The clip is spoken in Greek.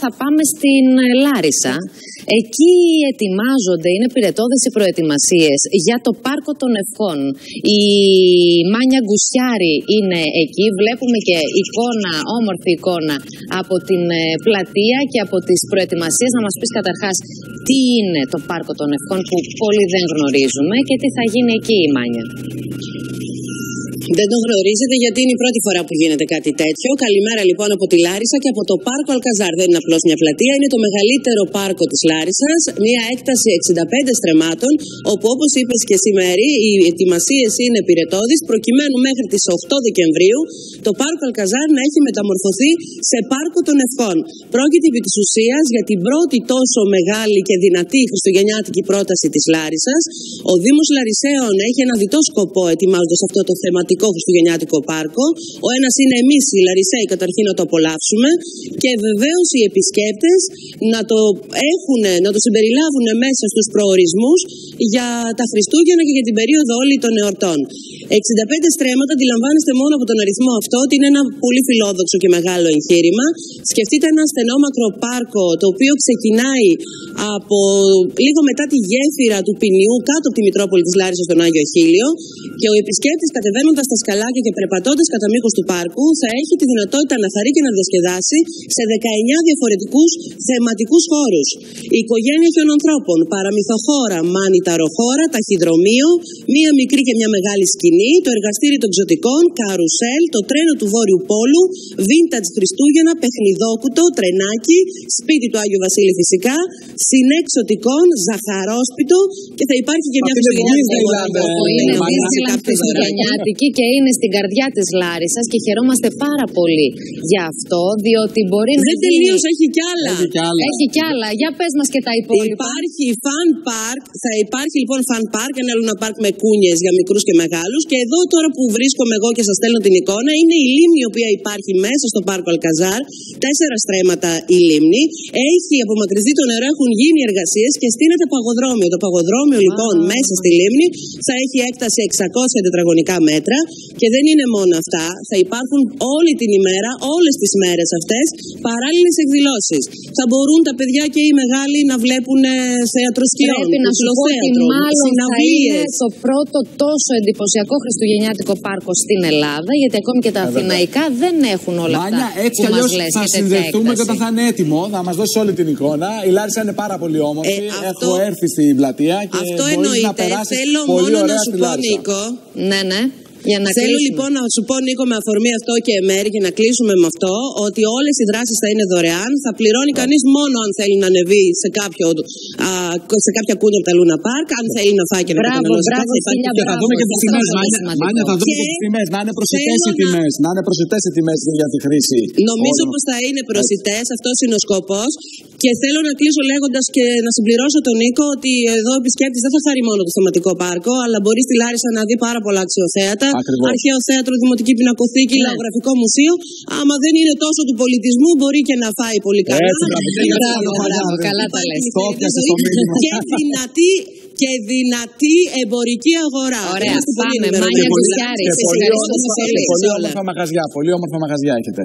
θα πάμε στην ε, Λάρισα. Εκεί ετοιμάζονται, είναι πυρετόδες οι προετοιμασίες για το Πάρκο των Ευχών. Η Μάνια Γκουσιάρη είναι εκεί. Βλέπουμε και εικόνα, όμορφη εικόνα από την ε, πλατεία και από τις προετοιμασίες. Να μας πεις καταρχάς τι είναι το Πάρκο των Ευχών που πολλοί δεν γνωρίζουμε και τι θα γίνει εκεί η Μάνια; Δεν τον γνωρίζετε γιατί είναι η πρώτη φορά που γίνεται κάτι τέτοιο. Καλημέρα λοιπόν από τη Λάρισα και από το πάρκο Αλκαζάρ. Δεν είναι απλώς μια πλατεία, είναι το μεγαλύτερο πάρκο της Λάρισας. Μια έκταση 65 στρεμάτων, όπου όπως είπες και σήμερα, οι ετοιμασίες είναι πυρετόδει, προκειμένου μέχρι τις 8 Δεκεμβρίου το πάρκο Αλκαζάρ να έχει μεταμορφωθεί σε πάρκο των ευχών. Πρόκειται επί της ουσίας για την πρώτη τόσο μεγάλη και δυνατή χριστουγεννιάτικη πρόταση της Λάρισας. Ο Δήμος Λαρισαίων έχει ένα διτό σκοπό ετοιμάζοντας αυτό το θεματικό χριστουγεννιάτικο πάρκο. Ο ένας είναι εμείς οι Λαρισαίοι καταρχήν να το απολαύσουμε και βεβαίως οι επισκέπτες να το έχουν, να το συμπεριλάβουν μέσα στους προορισμούς για τα Χριστούγεννα και για την περίοδο όλη των εορτών. 65 στρέμματα, αντιλαμβάνεστε μόνο από τον αριθμό αυτό ότι είναι ένα πολύ φιλόδοξο και μεγάλο εγχείρημα. Σκεφτείτε ένα στενόμακρο πάρκο το οποίο ξεκινάει από λίγο μετά τη γέφυρα του Ποινιού κάτω από τη Μητρόπολη της Λάρισας στον Άγιο Χίλιο και ο επισκέπτης κατεβαίνοντας τα σκαλάκια και περπατώντας κατά μήκος του πάρκου θα έχει τη δυνατότητα να χαρεί και να διασκεδάσει σε 19 διαφορετικούς θεματικούς χώρους. Η οικογένεια ανθρώπων, παραμυθοχώρα, μάνιταροχώρα, ταχυδρομείο, μία μικρή και μια μεγάλη σκηνή, το εργαστήρι των ξωτικών, καρουσέλ, το τρένο του Βόρειου Πόλου, vintage Χριστούγεννα, παιχνιδόκουτο, τρενάκι, σπίτι του Άγιου Βασίλη φυσικά, συνεξωτικών, ζαχαρόσπιτο και θα υπάρχει και μια χριστουγεννιάτικη και είναι στην καρδιά της Λάρισας και χαιρόμαστε πάρα πολύ γι' αυτό, διότι μπορεί να. Δεν τελείωσε, έχει κι άλλα. Έχει κι άλλα. Για πες μας και τα υπόλοιπα. Υπάρχει fun park, θα υπάρχει λοιπόν fun park, ένα λούνα park με κούνιες για μικρούς και μεγάλους. Και εδώ τώρα που βρίσκομαι εγώ και σας στέλνω την εικόνα, είναι η λίμνη η οποία υπάρχει μέσα στο πάρκο Αλκαζάρ. Τέσσερα στρέμματα η λίμνη. Έχει απομακρυνθεί το νερό, έχουν γίνει εργασίες και στείνεται παγοδρόμιο. Το παγοδρόμιο λοιπόν μέσα στη λίμνη θα έχει έκταση 600 τετραγωνικά μέτρα και δεν είναι μόνο αυτά. Θα υπάρχουν όλη την ημέρα, όλες τις μέρες αυτές, παράλληλες εκδηλώσεις. Θα μπορούν τα παιδιά και οι μεγάλοι να βλέπουν θέατρο σκηνών. Πρέπει να σου πω ότι μάλλον θα είναι το πρώτο τόσο εντυπωσιακό χριστουγεννιάτικο πάρκο στην Ελλάδα, γιατί ακόμη και τα αθηναϊκά δεν έχουν όλα Μάνια, αυτά. Έτσι κι αλλιώς θα συνδεθούμε και όταν θα είναι έτοιμο, θα μας δώσει όλη την εικόνα. Η Λάρισα είναι πάρα πολύ όμορφη. Ε, αυτό, Έχω έρθει στην πλατεία και αυτό εννοείται. Να Θέλω μόνο να σου πω, Νίκο. Ναι, ναι. Για να Θέλω κλείσουμε. λοιπόν να σου πω, Νίκο, με αφορμή αυτό και μέρη και να κλείσουμε με αυτό, ότι όλες οι δράσεις θα είναι δωρεάν. Θα πληρώνει κανείς μόνο αν θέλει να ανεβεί σε, κάποιο, α, σε κάποια κούνια από τα Λούνα Πάρκ, αν θέλει να φάει και να καταναλώσει. Μπράβο, και θα δούμε και τι τιμέ. Μάνια, θα δούμε και τις τιμέ. Να είναι προσιτές οι τιμέ. Να είναι προσιτές οι τιμές για τη χρήση. Νομίζω πως θα είναι προσιτές, αυτός είναι ο σκοπός. Και θέλω να κλείσω λέγοντας και να συμπληρώσω τον Νίκο ότι εδώ ο επισκέπτης δεν θα φάρει μόνο το θεματικό πάρκο, αλλά μπορεί στη Λάρισα να δει πάρα πολλά αξιοθέατα. Ακριβώς. Αρχαίο θέατρο, δημοτική πινακοθήκη, ναι. λαογραφικό μουσείο. Άμα δεν είναι τόσο του πολιτισμού, μπορεί και να φάει πολύ καλά. Έτσι, μπράβο, καλά τα λες. Και δυνατή και δυνατή εμπορική αγορά. Ωραία, πάμε. Μάνια Κουσιάρη. Πολύ όμορφα μαγαζιά. Πολύ όμορφα μαγαζιά έχετε.